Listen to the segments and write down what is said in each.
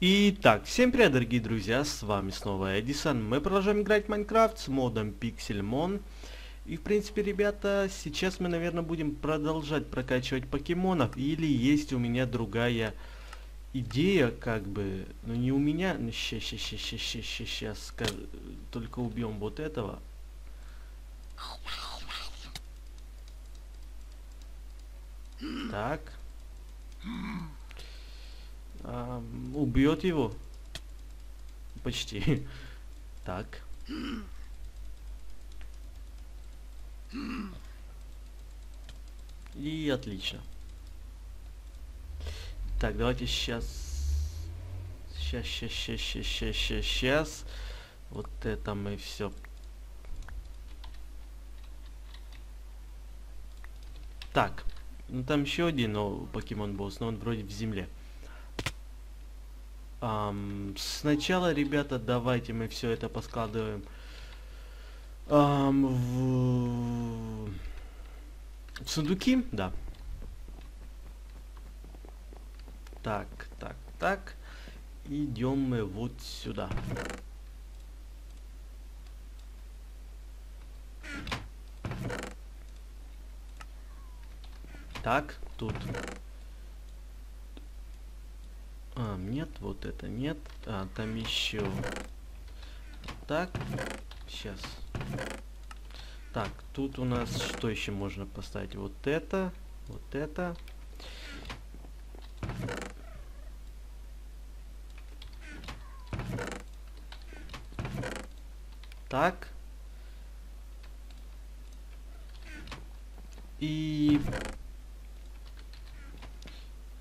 Итак, всем привет, дорогие друзья, с вами снова Эдисон. Мы продолжаем играть в Майнкрафт с модом Pixelmon. И, в принципе, ребята, сейчас мы, наверное, будем продолжать прокачивать покемонов. Или есть у меня другая идея, как бы, но не у меня. Ну, ща, ща, ща, ща, сейчас, только убьем вот этого. Так. Убьет его. Почти. Так. И отлично. Так, давайте сейчас... Сейчас, сейчас, сейчас, сейчас, сейчас, сейчас, сейчас. Вот это мы все... Так. Ну там еще один но покемон босс, но он вроде в земле. Um, сначала, ребята, давайте мы все это поскладываем um, в... в сундуки, да. Так, так, так. Идем мы вот сюда. Так, тут а, нет, вот это нет. А, там еще. Так, сейчас. Так, тут у нас что еще можно поставить? Вот это, вот это. Так. И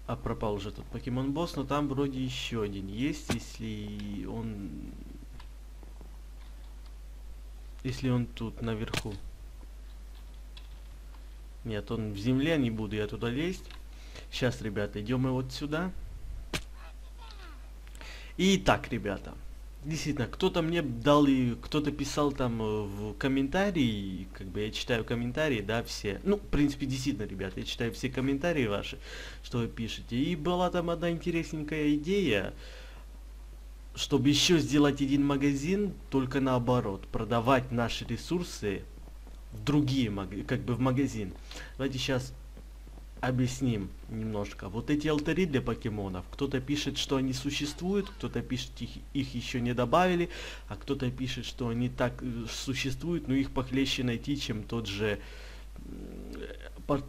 а пропал уже тот покемон босс, но там вроде еще один есть, если он... Если он тут наверху. Нет, он в земле, не буду я туда лезть. Сейчас, ребята, идем мы вот сюда. Итак, ребята действительно, кто-то мне дал и кто-то писал там э, в комментарии, как бы я читаю комментарии, да, все. Ну, в принципе, действительно, ребята, я читаю все комментарии ваши, что вы пишете. И была там одна интересненькая идея, чтобы еще сделать один магазин, только наоборот, продавать наши ресурсы в другие, как бы в магазин. Давайте сейчас объясним немножко. Вот эти алтари для покемонов, кто-то пишет, что они существуют, кто-то пишет, их, их еще не добавили, а кто-то пишет, что они так э, существуют, но их похлеще найти, чем тот же пор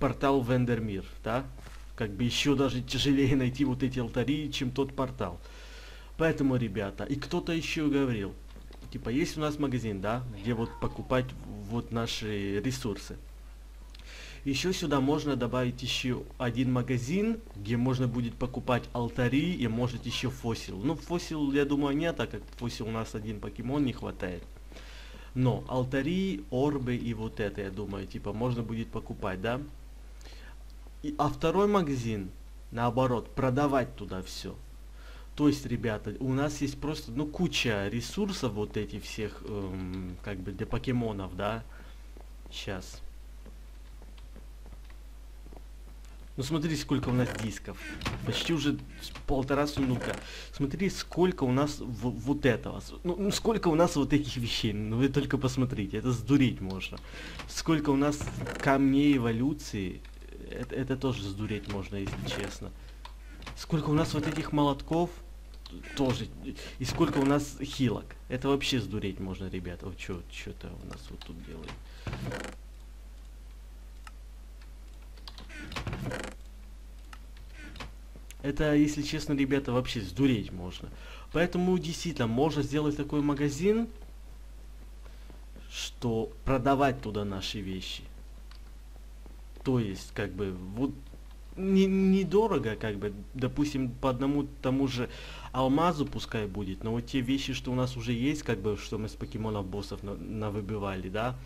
портал Вендермир, да? Как бы еще даже тяжелее найти вот эти алтари, чем тот портал. Поэтому, ребята, и кто-то еще говорил, типа, есть у нас магазин, да, где вот покупать вот наши ресурсы. Еще сюда можно добавить еще один магазин, где можно будет покупать алтари и может еще фосил. Ну, фосил, я думаю, нет, так как фосил у нас один покемон не хватает. Но алтари, орбы и вот это, я думаю, типа, можно будет покупать, да? И, а второй магазин, наоборот, продавать туда все. То есть, ребята, у нас есть просто, ну, куча ресурсов вот этих всех, эм, как бы, для покемонов, да? Сейчас. Ну смотри, сколько у нас дисков. Почти уже полтора сундука. Смотри, сколько у нас вот этого. Ну, ну, сколько у нас вот этих вещей. Ну вы только посмотрите, это сдуреть можно. Сколько у нас камней эволюции. Это, это тоже сдуреть можно, если честно. Сколько у нас вот этих молотков. Тоже. И сколько у нас хилок. Это вообще сдуреть можно, ребята. Вот что-то у нас вот тут делает. Это, если честно, ребята, вообще сдуреть можно. Поэтому действительно можно сделать такой магазин, что продавать туда наши вещи. То есть, как бы, вот не, недорого, как бы, допустим, по одному тому же алмазу пускай будет, но вот те вещи, что у нас уже есть, как бы, что мы с покемонов боссов на, навыбивали, да,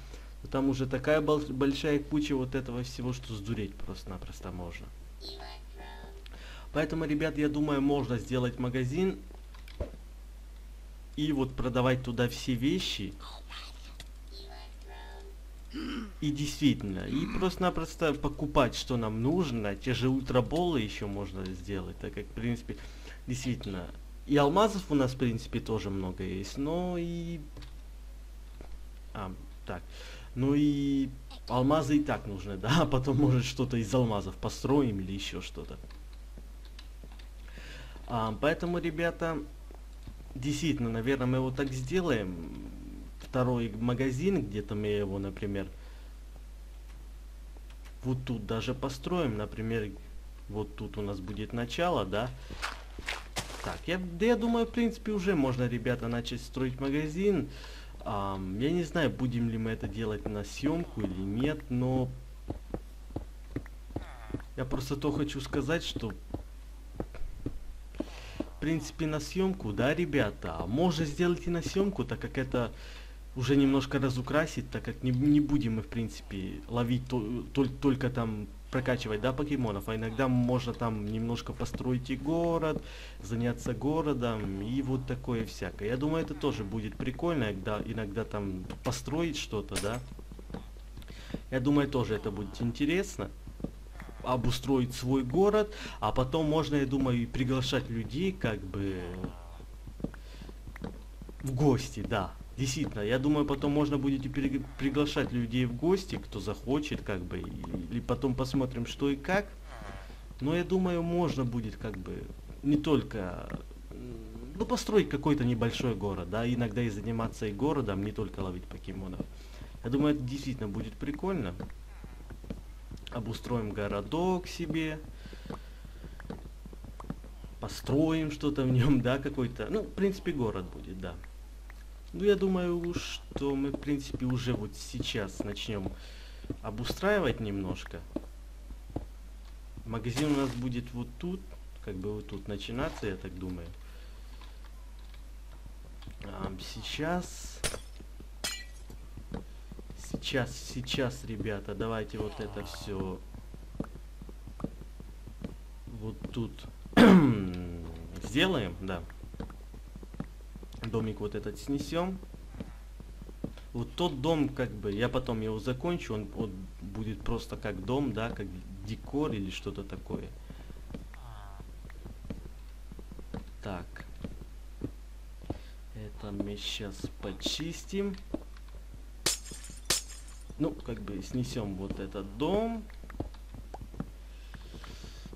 там уже такая большая куча вот этого всего, что сдуреть просто-напросто можно. Поэтому, ребят, я думаю, можно сделать магазин и вот продавать туда все вещи. И действительно, и просто-напросто покупать, что нам нужно. Те же ультраболы еще можно сделать, так как, в принципе, действительно, и алмазов у нас, в принципе, тоже много есть, но и... А, так. Ну и алмазы и так нужны, да, а потом, может, что-то из алмазов построим или еще что-то. А, поэтому, ребята, действительно, наверное, мы вот так сделаем. Второй магазин, где-то мы его, например, вот тут даже построим, например, вот тут у нас будет начало, да. Так, я, да я думаю, в принципе, уже можно, ребята, начать строить магазин. Um, я не знаю, будем ли мы это делать на съемку или нет, но я просто то хочу сказать, что в принципе на съемку, да, ребята, а можно сделать и на съемку, так как это уже немножко разукрасить, так как не, не будем мы, в принципе, ловить то, то, только там прокачивать, да, покемонов, а иногда можно там немножко построить и город, заняться городом и вот такое всякое. Я думаю, это тоже будет прикольно, когда иногда там построить что-то, да. Я думаю, тоже это будет интересно обустроить свой город, а потом можно, я думаю, приглашать людей как бы в гости, да. Действительно, я думаю, потом можно будет и приглашать людей в гости, кто захочет, как бы, или потом посмотрим, что и как. Но я думаю, можно будет, как бы, не только, ну, построить какой-то небольшой город, да, иногда и заниматься и городом, не только ловить покемонов. Я думаю, это действительно будет прикольно. Обустроим городок себе, построим что-то в нем, да, какой-то, ну, в принципе, город будет, да. Ну, я думаю, что мы, в принципе, уже вот сейчас начнем обустраивать немножко. Магазин у нас будет вот тут, как бы вот тут начинаться, я так думаю. А, сейчас... Сейчас, сейчас, ребята, давайте вот это все вот тут сделаем, да домик вот этот снесем. Вот тот дом, как бы, я потом его закончу, он, он будет просто как дом, да, как декор или что-то такое. Так. Это мы сейчас почистим. Ну, как бы снесем вот этот дом.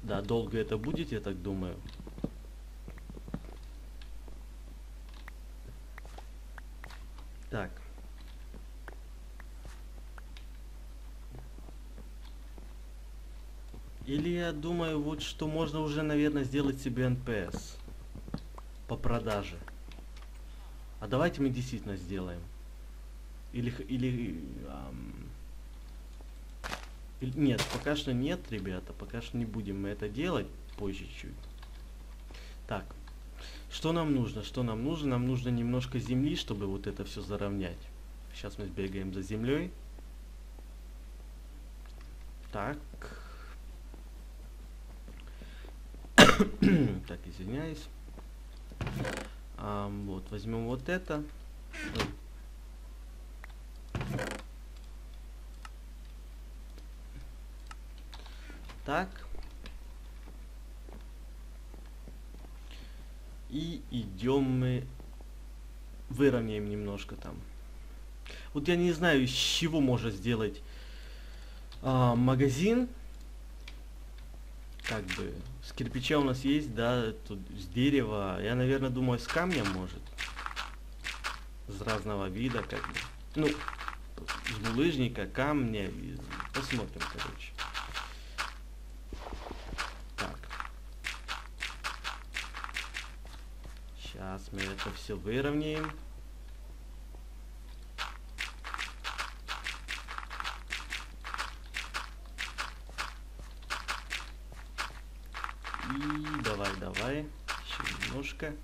Да, долго это будет, я так думаю. Так. Или я думаю, вот что можно уже, наверное, сделать себе NPS по продаже. А давайте мы действительно сделаем. Или, или, эм, нет, пока что нет, ребята, пока что не будем мы это делать, позже чуть. Так, что нам нужно? Что нам нужно? Нам нужно немножко земли, чтобы вот это все заровнять. Сейчас мы сбегаем за землей. Так. так, извиняюсь. А, вот, возьмем вот это. Так. И идем мы, выровняем немножко там. Вот я не знаю, из чего можно сделать а, магазин. Как бы, с кирпича у нас есть, да, тут с дерева. Я, наверное, думаю, с камня может. С разного вида, как бы. Ну, с булыжника, камня. Посмотрим, короче. Сейчас мы это все выровняем. И давай, давай. Еще немножко.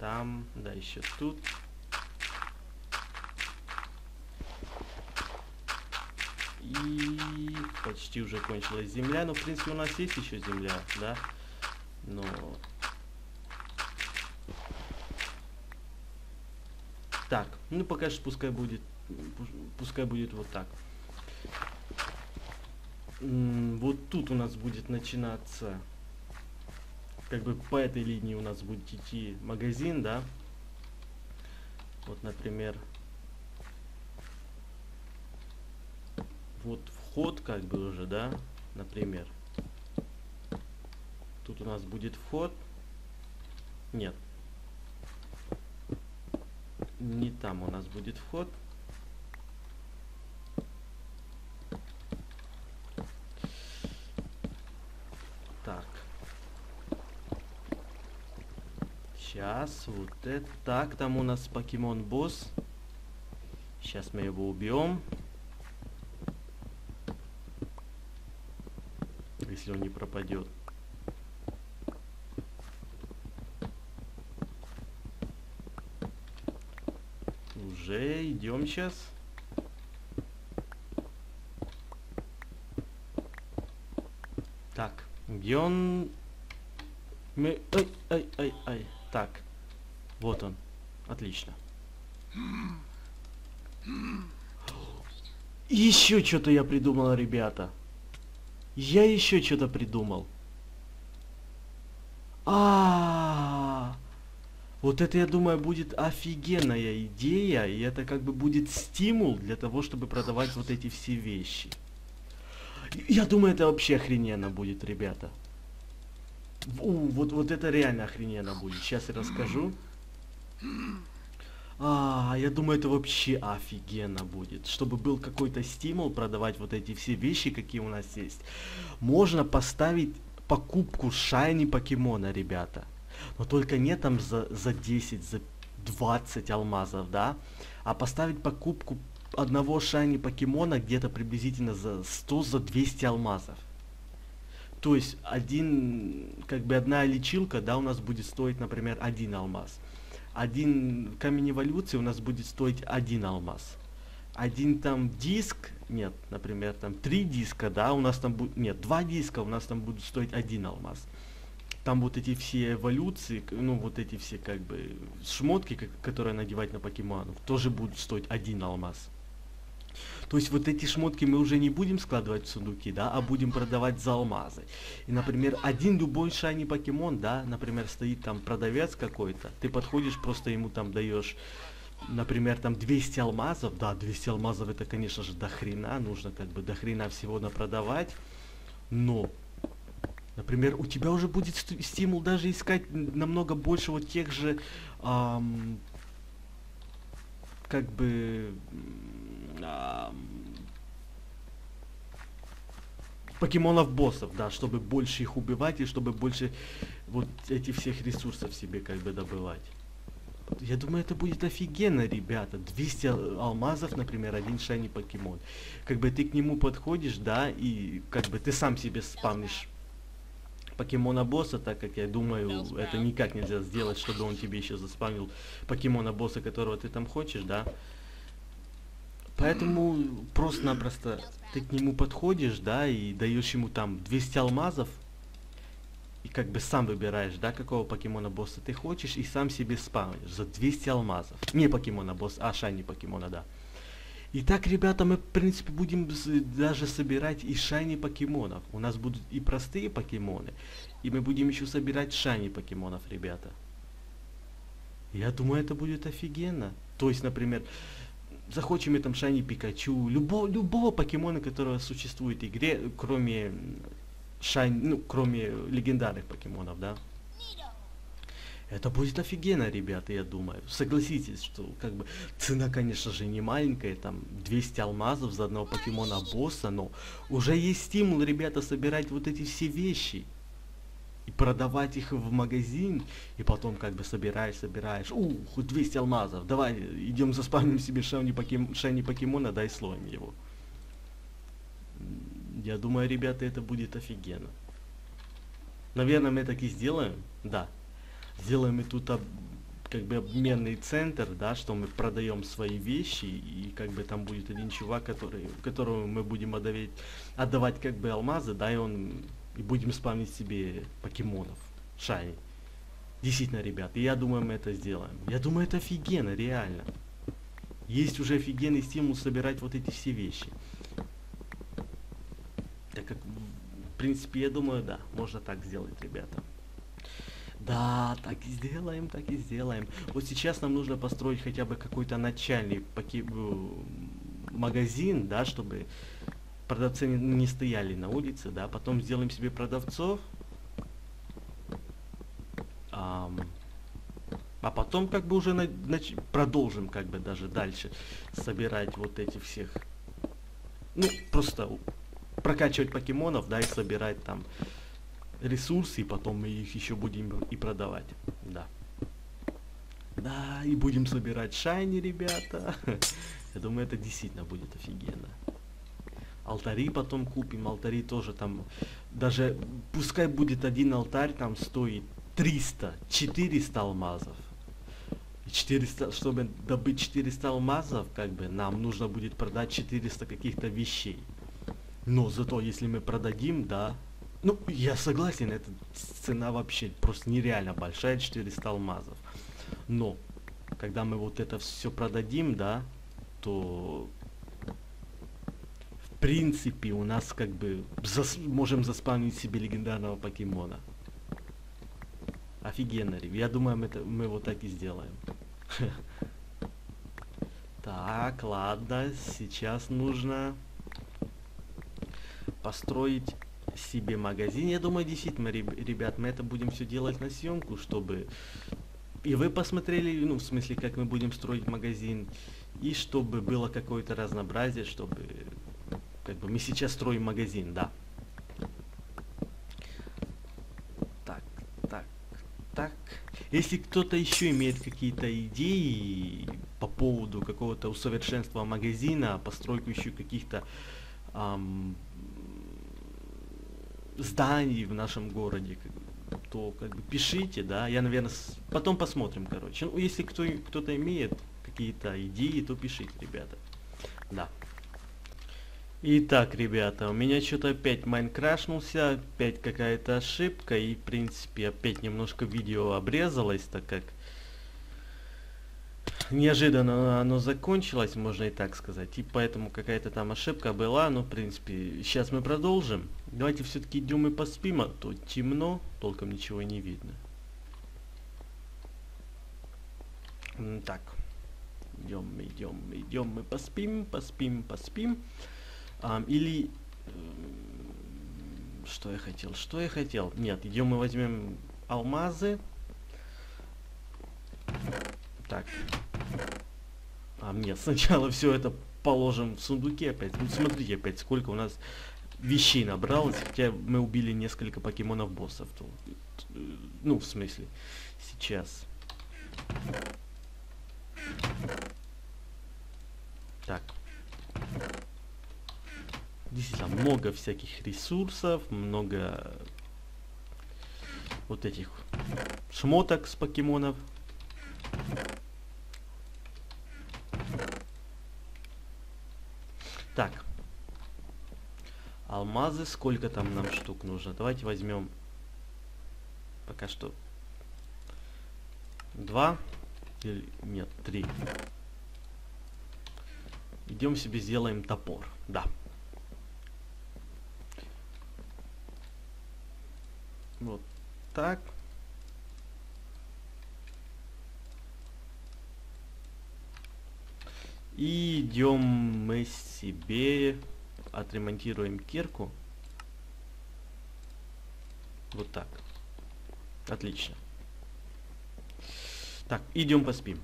Там, да, еще тут. И почти уже кончилась земля. Но, в принципе, у нас есть еще земля, да? Но Так, ну пока что пускай будет, пускай будет вот так. Вот тут у нас будет начинаться, как бы по этой линии у нас будет идти магазин, да. Вот, например, вот вход как бы уже, да, например. Тут у нас будет вход. Нет. Не там у нас будет вход. Так. Сейчас вот это. Так, там у нас покемон босс. Сейчас мы его убьем. Если он не пропадет. Уже идем сейчас. Так, где он? Мы... Ай, ай, ай, ай. Так, вот он. Отлично. Еще что-то я придумал, ребята. Я еще что-то придумал. А, -а, а Вот это, я думаю, будет офигенная идея, и это как бы будет стимул для того, чтобы продавать вот эти все вещи. Я думаю, это вообще охрененно будет, ребята. У, вот, вот это реально охрененно будет. Сейчас я расскажу. А, я думаю, это вообще офигенно будет. Чтобы был какой-то стимул продавать вот эти все вещи, какие у нас есть. Можно поставить покупку шайни покемона, ребята. Но только не там за, за 10, за 20 алмазов, да? А поставить покупку одного шайни покемона где-то приблизительно за 100, за 200 алмазов. То есть один, как бы одна лечилка, да, у нас будет стоить, например, один алмаз один камень эволюции у нас будет стоить один алмаз. Один там диск, нет, например, там три диска, да, у нас там будет, нет, два диска, у нас там будут стоить один алмаз. Там вот эти все эволюции, ну вот эти все как бы шмотки, которые надевать на покемонов, тоже будут стоить один алмаз. То есть вот эти шмотки мы уже не будем складывать в сундуки, да, а будем продавать за алмазы. И, например, один любой шайни покемон, да, например, стоит там продавец какой-то, ты подходишь, просто ему там даешь например, там 200 алмазов, да, 200 алмазов это, конечно же, до хрена, нужно как бы до хрена всего напродавать, но, например, у тебя уже будет стимул даже искать намного больше вот тех же, эм, как бы, покемонов боссов, да, чтобы больше их убивать и чтобы больше вот этих всех ресурсов себе как бы добывать. Я думаю, это будет офигенно, ребята. 200 алмазов, например, один шайни покемон. Как бы ты к нему подходишь, да, и как бы ты сам себе спавнишь покемона босса, так как я думаю, это никак нельзя сделать, чтобы он тебе еще заспамил покемона босса, которого ты там хочешь, да. Поэтому просто-напросто ты к нему подходишь, да, и даешь ему там 200 алмазов, и как бы сам выбираешь, да, какого покемона босса ты хочешь, и сам себе спавнишь за 200 алмазов. Не покемона босса, а шайни покемона, да. И так, ребята, мы, в принципе, будем даже собирать и шайни покемонов. У нас будут и простые покемоны, и мы будем еще собирать шайни покемонов, ребята. Я думаю, это будет офигенно. То есть, например, захочем мы там Шайни Пикачу, любого, любого покемона, которого существует в игре, кроме Шайн, ну, кроме легендарных покемонов, да. Это будет офигенно, ребята, я думаю. Согласитесь, что как бы цена, конечно же, не маленькая, там 200 алмазов за одного покемона босса, но уже есть стимул, ребята, собирать вот эти все вещи и продавать их в магазин, и потом как бы собираешь, собираешь, ух, 200 алмазов, давай идем заспамим себе шайни, покем... шайни покемона, дай словим его. Я думаю, ребята, это будет офигенно. Наверное, мы так и сделаем, да. Сделаем мы тут об, как бы обменный центр, да, что мы продаем свои вещи, и как бы там будет один чувак, который, которому мы будем отдавать, отдавать как бы алмазы, да, и он и будем спамить себе покемонов. Шайни. Действительно, ребят, я думаю, мы это сделаем. Я думаю, это офигенно, реально. есть уже офигенный стимул собирать вот эти все вещи. Так как, в принципе, я думаю, да, можно так сделать, ребята. Да, так и сделаем, так и сделаем. Вот сейчас нам нужно построить хотя бы какой-то начальный паки... Э, магазин, да, чтобы продавцы не, стояли на улице, да. Потом сделаем себе продавцов. Ам, а потом как бы уже на, нач... продолжим как бы даже дальше собирать вот эти всех. Ну, просто прокачивать покемонов, да, и собирать там ресурсы, и потом мы их еще будем и продавать. Да. Да, и будем собирать шайни, ребята. Я думаю, это действительно будет офигенно. Алтари потом купим, алтари тоже там, даже пускай будет один алтарь, там стоит 300, 400 алмазов. 400, чтобы добыть 400 алмазов, как бы, нам нужно будет продать 400 каких-то вещей. Но зато, если мы продадим, да, ну, я согласен, эта цена вообще просто нереально большая, 400 алмазов. Но, когда мы вот это все продадим, да, то в принципе у нас как бы зас можем заспавнить себе легендарного покемона. Офигенно, я думаю, мы, это, мы вот так и сделаем. Так, ладно, сейчас нужно построить себе магазин. Я думаю, действительно, ребят, мы это будем все делать на съемку, чтобы и вы посмотрели, ну, в смысле, как мы будем строить магазин, и чтобы было какое-то разнообразие, чтобы, как бы, мы сейчас строим магазин, да. Так, так, так. Если кто-то еще имеет какие-то идеи по поводу какого-то усовершенства магазина, постройку еще каких-то эм, зданий в нашем городе, то как бы пишите, да, я, наверное, с... потом посмотрим, короче. Ну, если кто, кто-то имеет какие-то идеи, то пишите, ребята. Да. Итак, ребята, у меня что-то опять майн крашнулся, опять какая-то ошибка, и, в принципе, опять немножко видео обрезалось, так как неожиданно оно закончилось, можно и так сказать. И поэтому какая-то там ошибка была. Но, в принципе, сейчас мы продолжим. Давайте все-таки идем и поспим, а то темно, толком ничего не видно. Так. Идем, идем, идем, мы поспим, поспим, поспим. А, или... Что я хотел? Что я хотел? Нет, идем мы возьмем алмазы. Так. А мне сначала все это положим в сундуке опять. Ну, смотрите опять, сколько у нас вещей набралось, хотя мы убили несколько покемонов боссов. То, ну, в смысле, сейчас. Так. Действительно, много всяких ресурсов, много вот этих шмоток с покемонов. Так. Алмазы, сколько там нам штук нужно? Давайте возьмем пока что два или нет, три. Идем себе сделаем топор. Да. Вот так. И идем мы себе отремонтируем кирку. Вот так. Отлично. Так, идем поспим.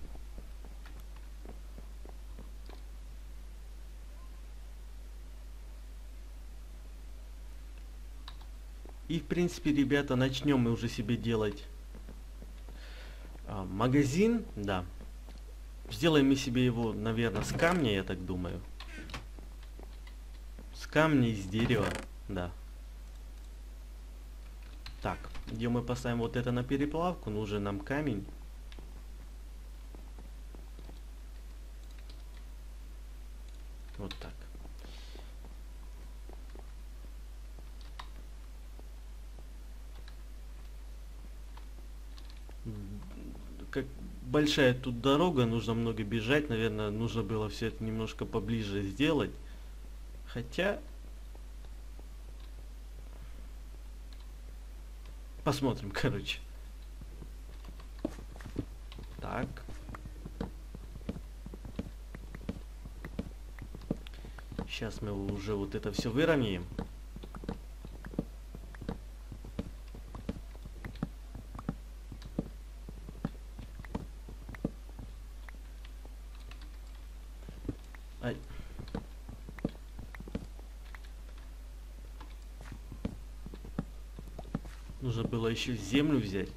И в принципе, ребята, начнем мы уже себе делать а, магазин, да. Сделаем мы себе его, наверное, с камня, я так думаю. С камня, из дерева, да. Где мы поставим вот это на переплавку, нужен нам камень. Вот так. Как большая тут дорога, нужно много бежать, наверное, нужно было все это немножко поближе сделать. Хотя... Посмотрим, короче. Так. Сейчас мы уже вот это все выровняем. Ай. Нужно было еще землю взять,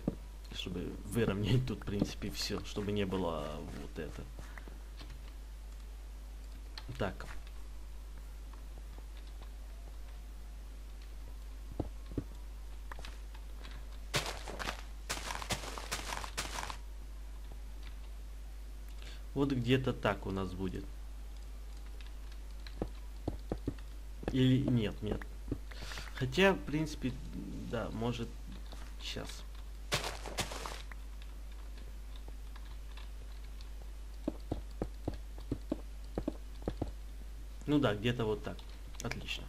чтобы выровнять тут, в принципе, все, чтобы не было вот это. Так. Вот где-то так у нас будет. Или нет, нет. Хотя, в принципе, да, может сейчас. Ну да, где-то вот так. Отлично.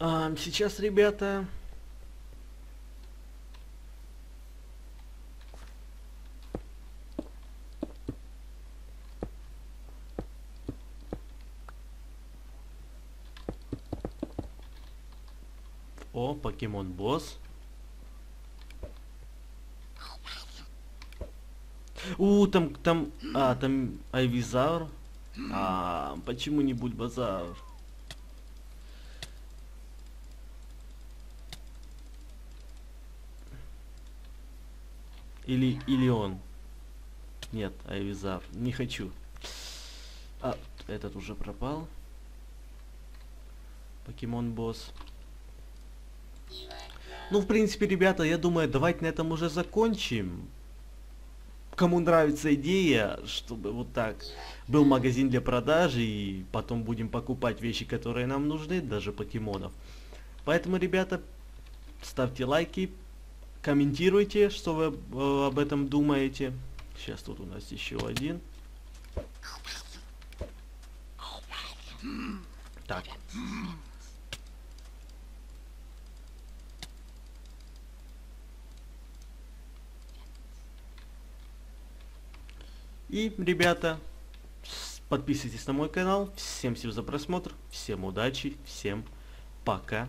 А, сейчас, ребята, О, покемон босс. У, там, там, а, там Айвизаур. А, почему не Бульбазаур? Или, или он. Нет, Айвизар. Не хочу. А, этот уже пропал. Покемон босс. Ну, в принципе, ребята, я думаю, давайте на этом уже закончим. Кому нравится идея, чтобы вот так был магазин для продажи, и потом будем покупать вещи, которые нам нужны, даже покемонов. Поэтому, ребята, ставьте лайки, комментируйте, что вы э, об этом думаете. Сейчас тут у нас еще один. Так. И, ребята, подписывайтесь на мой канал. Всем всем за просмотр. Всем удачи. Всем пока.